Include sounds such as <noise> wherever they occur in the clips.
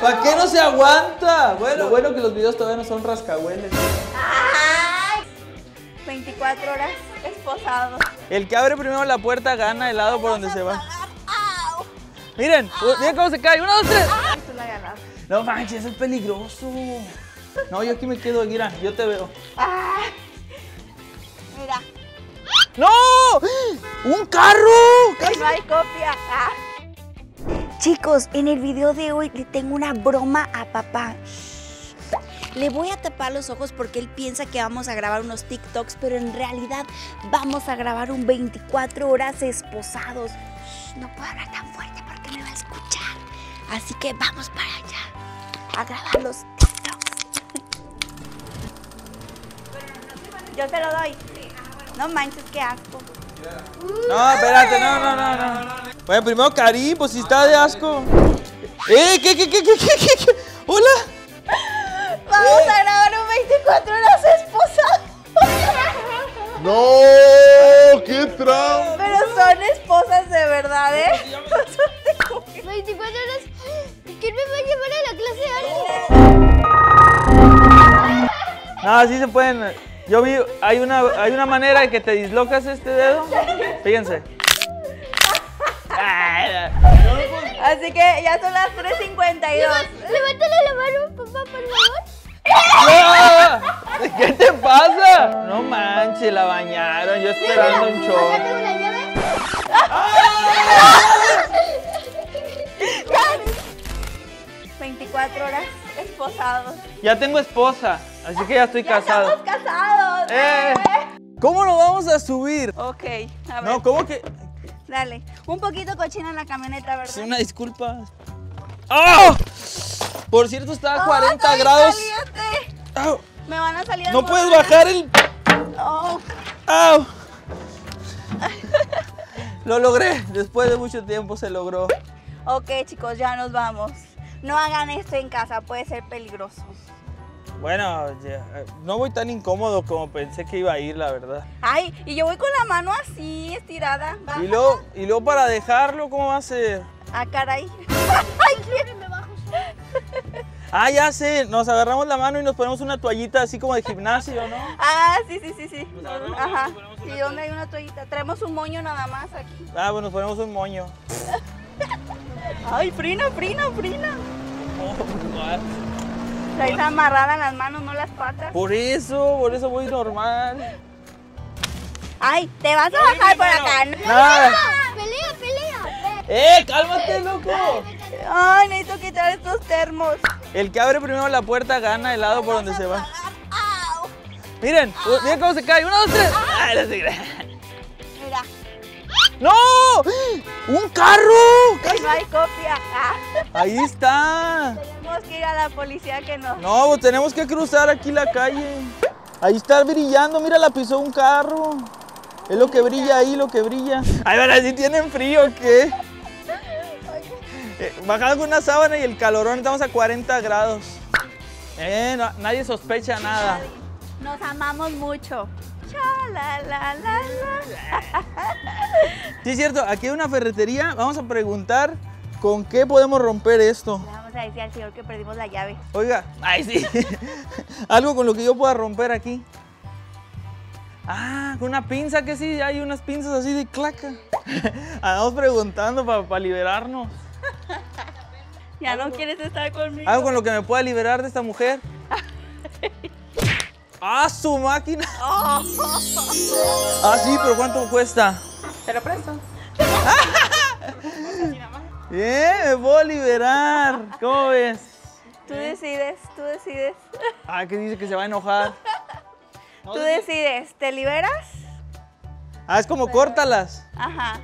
¿Para qué no se aguanta? Bueno, bueno que los videos todavía no son rascahueles. 24 horas esposados. El que abre primero la puerta gana el lado por donde se va. Miren, miren cómo se cae. Uno, dos, tres. Tú la ganaste. No manches, es peligroso. No, yo aquí me quedo, mira, yo te veo. Ah. Mira, ¡No! ¡Un carro! no hay copia. Ah. Chicos, en el video de hoy le tengo una broma a papá. Le voy a tapar los ojos porque él piensa que vamos a grabar unos TikToks, pero en realidad vamos a grabar un 24 horas esposados. No puedo hablar tan fuerte porque me va a escuchar. Así que vamos para allá a grabar los TikToks. Yo se lo doy. No manches, qué asco. No, espérate, no, no, no, no. Bueno, primero Karim, pues si está de asco. ¡Eh! ¿Qué, qué, qué, qué, qué, qué, qué? ¡Hola! Vamos a grabar un 24 horas esposados. ¡No! ¡Qué trampa! Pero son esposas de verdad, ¿eh? No son de juguete. 24 horas. ¿Quién me va a llevar a la clase de arte? No, sí se pueden. Yo vi, hay una, hay una manera de que te dislocas este dedo. Fíjense. Así que ya son las 3.52. Levántale la mano, papá, por favor. ¡No! ¿Qué te pasa? No manches, la bañaron. Yo esperando un Acá show. tengo la llave. 24 horas esposados. Ya tengo esposa, así que ya estoy casado. ¡Estamos casados! ¡Eh! ¿Cómo lo vamos a subir? Ok, a ver, No, ¿cómo que? dale. Un poquito cochina en la camioneta, ¿verdad? Sí, una disculpa. ¡Ah! Por cierto, está a ¡Ah, 40 está bien grados. ¡Au! Me van a salir No puedes bajar el. No. ¡Au! <laughs> Lo logré. Después de mucho tiempo se logró. Ok, chicos, ya nos vamos. No hagan esto en casa, puede ser peligroso. Bueno, ya, eh, no voy tan incómodo como pensé que iba a ir, la verdad. Ay, y yo voy con la mano así, estirada. Y luego, y luego para dejarlo, ¿cómo va a ser? Ah, caray. <laughs> Ay, ¿quién? Ah, ya sé, nos agarramos la mano y nos ponemos una toallita así como de gimnasio, ¿no? Ah, sí, sí, sí, sí. Ajá. y Sí. ¿dónde hay una toallita? Traemos un moño nada más aquí. Ah, pues nos ponemos un moño. <laughs> Ay, frina, frina, frina. <laughs> Oh, what? Traes amarradas las manos, no las patas. Por eso, por eso voy normal. Ay, te vas a bajar por acá. ¿no? Nada. Pelea, pelea. ¡Eh, cálmate, loco! Ay, necesito quitar estos termos. El que abre primero la puerta gana el lado por donde se va. Miren, miren cómo se cae. Uno, dos, tres. Ay, no se. Mira, ¡No! ¡Un carro! no hay copia. Ah. Ahí está. <laughs> Tenemos que ir a la policía que nos... No, pues tenemos que cruzar aquí la calle. Ahí está brillando, mira, la pisó un carro. Es lo que brilla ahí, lo que brilla. Ay, van si tienen frío, o ¿qué? Eh, bajando con una sábana y el calorón, estamos a 40 grados. Eh, no- nadie sospecha nada. Nos amamos mucho. Cha, la, la, la, la. Sí, es cierto, aquí hay una ferretería. Vamos a preguntar con qué podemos romper esto. Le vamos a decir al señor que perdimos la llave. Oiga, ay sí. <laughs> Algo con lo que yo pueda romper aquí. Ah, con una pinza que sí, hay unas pinzas así de claca. <laughs> Andamos preguntando para liberarnos. <laughs> Ya no quieres estar conmigo. Algo con lo que me pueda liberar de esta mujer. ¡Ah, su máquina! Ah, sí, pero ¿cuánto cuesta? Te lo presto. Bien, me puedo liberar. ¿Cómo ves? Tú decides, tú decides. Ah, que dice que se va a enojar. <laughs> Tú decides, ¿te liberas? Ah, es como córtalas. Ajá.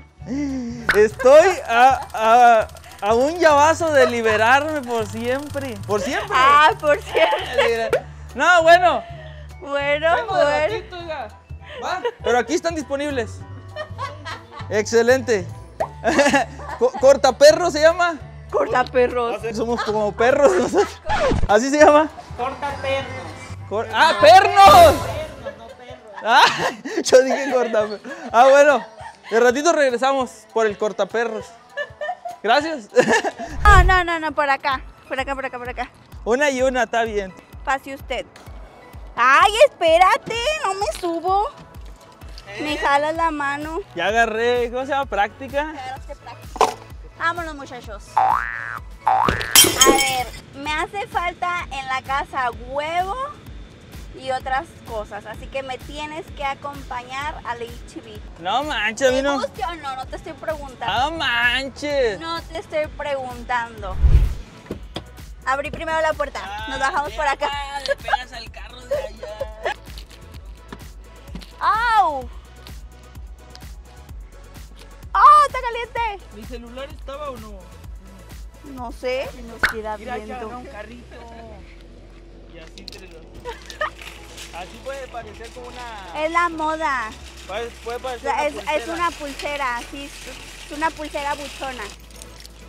Estoy a, a, a un llavazo de liberarme por siempre. Por siempre. Ah, por cierto. No, bueno. Bueno, Vengo bueno. ratito. Va, Pero aquí están disponibles. Excelente. <laughs> Co- ¿Cortaperro se llama? Corta perros. Somos como perros nosotros. ¿Así se llama? Cortapernos. ¡Ah, pernos! Ah, <laughs> yo dije cortaperros. Ah, bueno. De ratito regresamos por el cortaperros. Gracias. No, <laughs> no, no, no, por acá. Por acá, por acá, por acá. Una y una, está bien. Pase usted. Ay, espérate, no me subo. Me jalas la mano. Ya agarré, ¿cómo se llama? Práctica. Vámonos, muchachos. A ver, me hace falta en la casa huevo y otras cosas, así que me tienes que acompañar al HB. No manches, ¿Te no. guste o no? No te estoy preguntando. No manches. No te estoy preguntando. Abrí primero la puerta. Nos bajamos por acá. Le pegas al carro de allá. ¡Au! ¡Ah, está caliente! ¿Mi celular estaba o no? No sé, nos queda Mira, viendo. agarra un carrito. Y así entre los. Así puede parecer como una. Es la moda. Puede, puede O parecer sea, una es, es pulsera. una pulsera, así, es una pulsera buchona.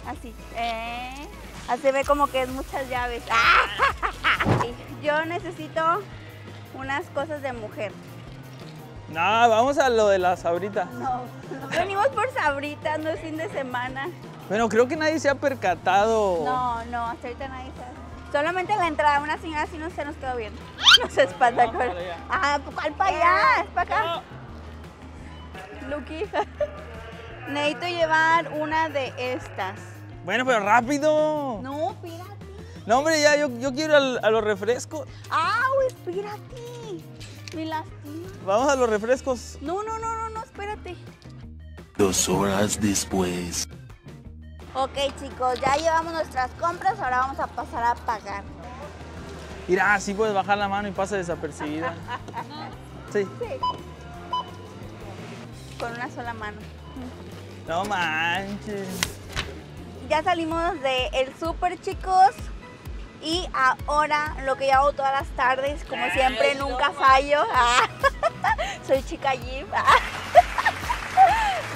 Así. ¿eh? Así ve como que es muchas llaves. <laughs> Yo necesito unas cosas de mujer. No, vamos a lo de las ahorita. No, venimos por sabritas, no es fin de semana. Bueno, creo que nadie se ha percatado. No, no, hasta ahorita nadie sabe. Solamente en la entrada, una señora así no se nos quedó bien. <laughs> Nos espanta con. Ah, ¿cuál para allá? Es para acá. Lucky. <laughs> Necesito llevar una de estas. Bueno, pero rápido. No, No, espérate. hombre, ya, yo, yo quiero al- a los refrescos. ¡Au! Espérate. Me lastima. Vamos a los refrescos. No, no, no, no, no, espérate. Dos horas después. Ok, chicos, ya llevamos nuestras compras, ahora vamos a pasar a pagar. Mira, así puedes bajar la mano y pasa desapercibida. <laughs> Sí. Con una sola mano. No manches. Ya salimos del el súper, chicos. Y ahora lo que yo hago todas las tardes, como siempre, nunca fallo. Ah, <laughs> Soy chica gym. Ah.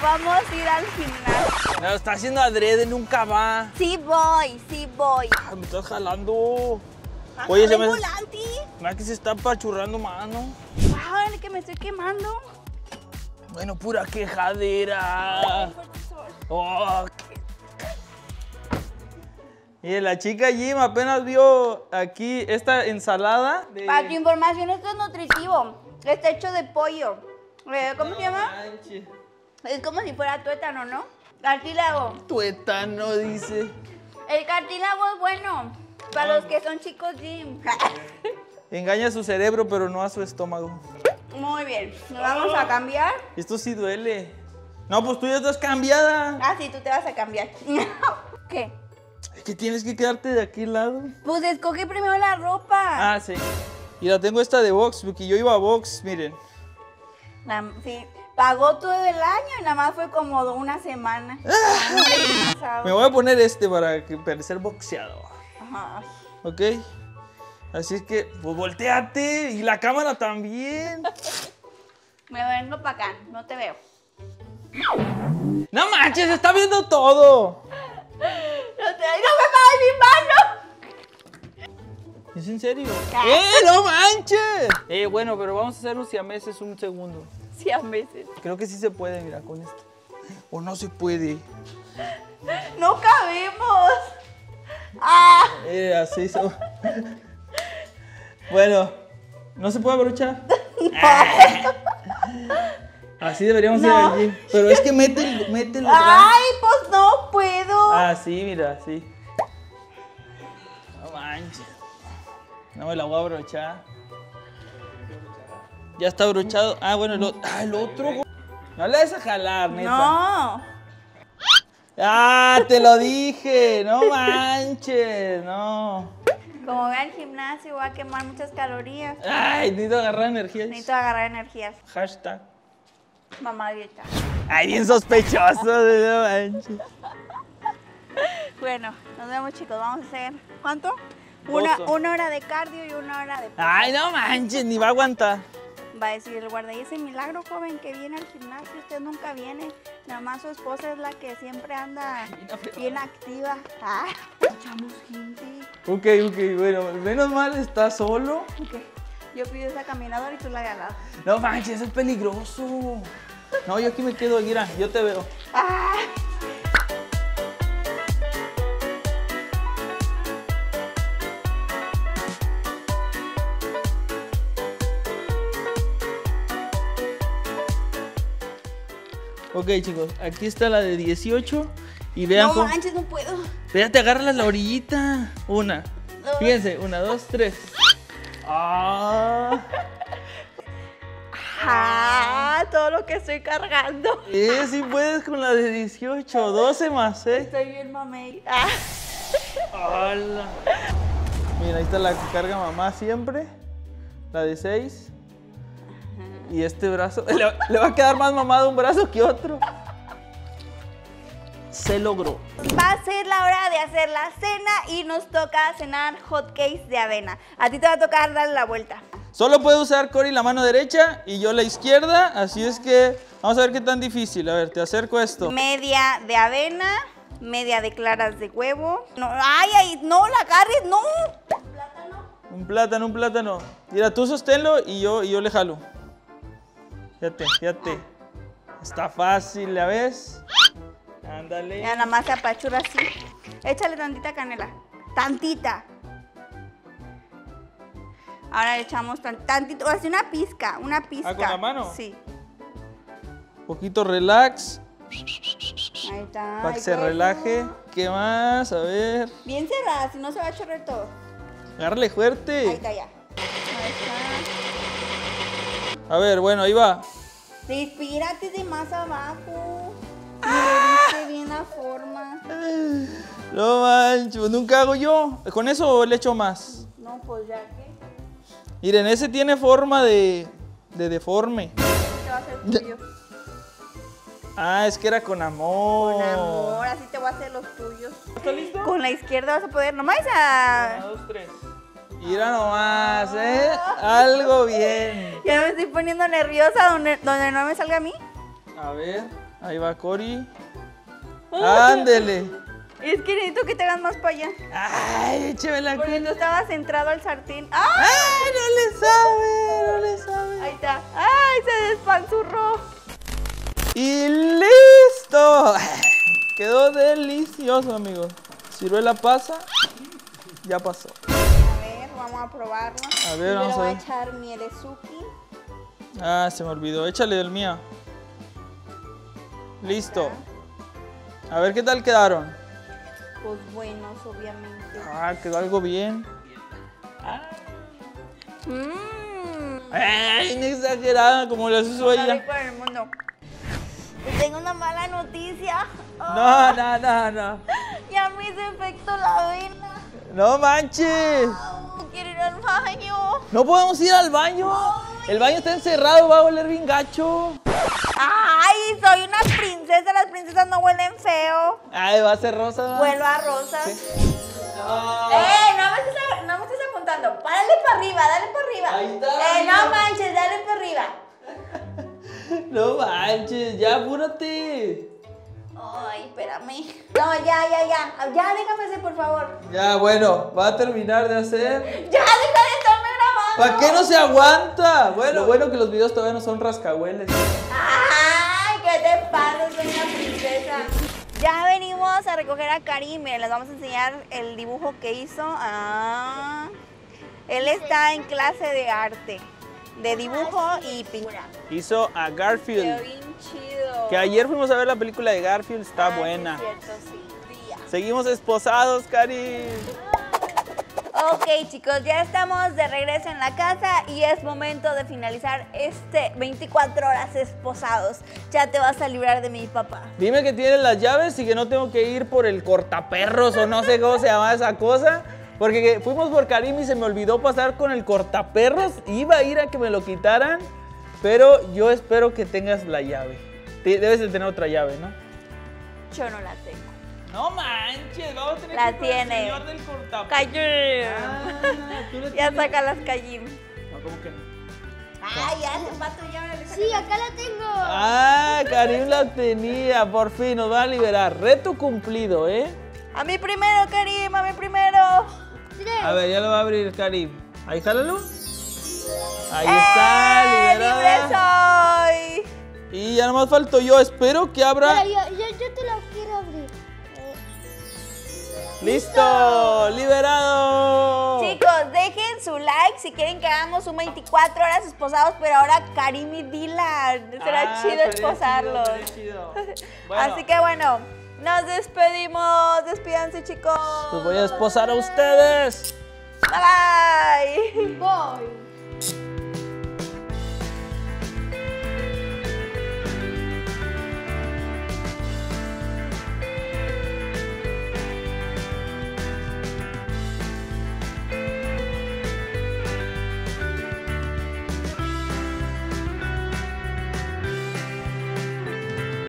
<laughs> Vamos a ir al gimnasio. Lo está haciendo adrede, nunca va. Sí voy, sí voy. Ah, me estás jalando. Oye, se me- el volante. Mira que se está apachurrando mano. Ay, que me estoy quemando. Bueno, pura quejadera. Oh, Y la chica Jim apenas vio aquí esta ensalada. De... Para tu información, esto es nutritivo. Está hecho de pollo. Eh, ¿Cómo se llama? Manches. Es como si fuera tuétano, ¿no? Cartílago. Tuétano, dice. El cartílago es bueno. Para los que son chicos gym. <laughs> Engaña a su cerebro, pero no a su estómago. Muy bien. Nos vamos a cambiar. Esto sí duele. No, pues tú ya estás cambiada. Ah, sí, tú te vas a cambiar. <laughs> ¿Qué? Es que tienes que quedarte de aquí al lado. Pues escoge primero la ropa. Ah, sí. Y la tengo esta de box, porque yo iba a box, miren. La- sí. Pagó todo el año y nada más fue como una semana. Me voy a poner este para que parecer boxeador. Ajá. ¿Ok? Así es que, pues volteate. Y la cámara también. <laughs> Me vengo para acá, no te veo. No manches, está viendo todo. No te no me pagues mi mano. ¿Es en serio? ¡Eh, no manches! Eh, bueno, pero vamos a hacer un siameses un segundo. Veces. Creo que sí se puede, mira, con esto. O no se puede. No cabemos. Ah, Eh, así so- Bueno, ¿no se puede abrochar? Así deberíamos ir No. allí. Pero es que mete, mete los ay, no puedo. Ah, sí, mira, sí. No manches. No me la voy a abrochar. Ya está abrochado. Ah, bueno, el, o- ah, el otro. No le vas a jalar, neta. No. Ah, te lo dije. No manches, no. Como voy al gimnasio voy a quemar muchas calorías. Ay, necesito agarrar energía. Necesito agarrar energías. Hashtag. Mamá dieta. Ay, bien sospechoso. <laughs> No manches. Bueno, nos vemos chicos. Vamos a hacer. ¿Cuánto? Una, una hora de cardio y una hora de... Ay, no manches, ni va a aguantar. Va a decir el guarda, y ese milagro joven que viene al gimnasio, usted nunca viene. Nada más su esposa es la que siempre anda bien activa. Ah, echamos gente. Ok, ok, bueno, menos mal está solo. Ok, Yo pido esa caminadora y tú la lado. No manches, es peligroso. No, yo aquí me quedo, mira, yo te veo. Ah. Ok, chicos, aquí está la de 18. Y vean No cómo. manches, no puedo. Espérate, agárrala la orillita. Una. Dos. Fíjense, una, dos, tres. Ah. Ah, todo lo que estoy cargando. Eh, sí puedes con la de 18. 12 más, ¿eh? Estoy bien mamey. Ah. Hola. Mira, ahí está la que carga mamá siempre. La de 6. Y este brazo. <laughs> Le, va- le va a quedar más mamado un brazo que otro. Se logró. Va a ser la hora de hacer la cena y nos toca cenar hot cakes de avena. A ti te va a tocar darle la vuelta. Solo puede usar Cory la mano derecha y yo la izquierda. Así es que vamos a ver qué tan difícil. A ver, te acerco esto. Media de avena, media de claras de huevo. No, ay, ay, no la agarres, no. Un plátano, un plátano. Mira, tú sosténlo y yo, y yo le jalo. Fíjate, fíjate. Está fácil, ¿la ves? Ándale. Ya nada más se apachura así. Échale tantita canela. Tantita. Ahora le echamos tan- tantito, así una pizca, una pizca. Ah, ¿con la mano? Sí. Poquito relax. Ahí está. Para que se relaje. ¿Qué más? A ver. Bien cerrada, si no se va a chorrear todo. Ahí fuerte. está ya. A ver, bueno, ahí va. Respírate de más abajo. Y Ah. le diste bien la forma. No manches, nunca hago yo. ¿Con eso le echo más? No, pues ya que. Miren, ese tiene forma de, de deforme. Este va a ser tuyo. Ah, es que era con amor. Con amor, así te voy a hacer los tuyos. ¿Está listo? Con la izquierda vas a poder, nomás a... Una, dos, tres. Mira nomás, ¿eh? Algo bien. Ya me estoy poniendo nerviosa donde, donde no me salga a mí. A ver, ahí va Cory. Ándele. Es que necesito que te hagas más para allá. Ay, écheme la Porque tú estabas centrado al sartén. ¡Ay! Ay, no le sabe, no le sabe. Ahí está. ¡Ay! Se despanzurró. Y listo. <laughs> Quedó delicioso, amigos. Ciruela pasa. Ya pasó. Vamos a probarlo. A ver, vamos a voy ver. a echar mielezuki. Ah, se me olvidó. Échale del mío. Listo. A ver qué tal quedaron. Pues buenos, obviamente. Ah, quedó algo bien. Mmm. Ay, no exagerada como lo hizo Está ella. tengo una mala noticia. No, no, no, no. <laughs> Ya me hizo efecto la avena. No manches. Au, Quiero ir al baño. No podemos ir al baño. El baño está encerrado, va a oler bien gacho. Ay, soy una princesa. Las princesas no huelen feo. Ay, va a ser rosa. Huelo a rosas. No. ¡Eh! No me, estés, no me estés apuntando. Párale para arriba, dale para arriba. Ahí está, Eh, no manches, dale para arriba. <laughs> No manches, ya apúrate. Ay, espérame. No, ya, ya, ya. Ya, déjame hacer, por favor. Ya, bueno, va a terminar de hacer. Ya, deja de estarme grabando. ¿Para qué no se aguanta? Bueno, bueno que los videos todavía no son rascahueles. ¡Ay! ¿Qué te pasa? Soy una princesa. Ya venimos a recoger a Karim. Miren, les vamos a enseñar el dibujo que hizo. Ah, él está en clase de arte, de dibujo y pintura. Hizo a Garfield. bien chido. Que ayer fuimos a ver la película de Garfield, está Ah, sí, buena. es cierto, sí. Seguimos esposados, Cari. Ok chicos, ya estamos de regreso en la casa y es momento de finalizar este 24 horas esposados. Ya te vas a librar de mi papá. Dime que tienes las llaves y que no tengo que ir por el cortaperros o no sé cómo se llama esa cosa. Porque que fuimos por Karim y se me olvidó pasar con el cortaperros. Iba a ir a que me lo quitaran, pero yo espero que tengas la llave. Debes de tener otra llave, ¿no? Yo no la tengo. No manches, vamos a tener La que por el tiene. señor del. Ah, tú la Ya tienes. saca las callim. No, ¿cómo que no? Ay, ya se pato ya. Sí, acá la tengo. Ah, Karim la tenía, por fin nos va a liberar. Reto cumplido, ¿eh? A mí primero, Karim, a mí primero. Tres. A ver, ya lo va a abrir Karim. Ahí jálalo. Ahí está, ¡Eh, liberada. libre soy! Y ya nomás falto yo. Espero que abra. Mira, yo, yo, yo te la quiero abrir. Eh, ¡Listo! ¡Liberado! Chicos, dejen su like si quieren que hagamos un 24 horas esposados, pero ahora Karim y Dylan. Será Ah, chido esposarlos. chido, chido. Bueno, Así que bueno, nos despedimos. Despídanse, chicos. Los voy a esposar a ustedes. Bye bye. Bye.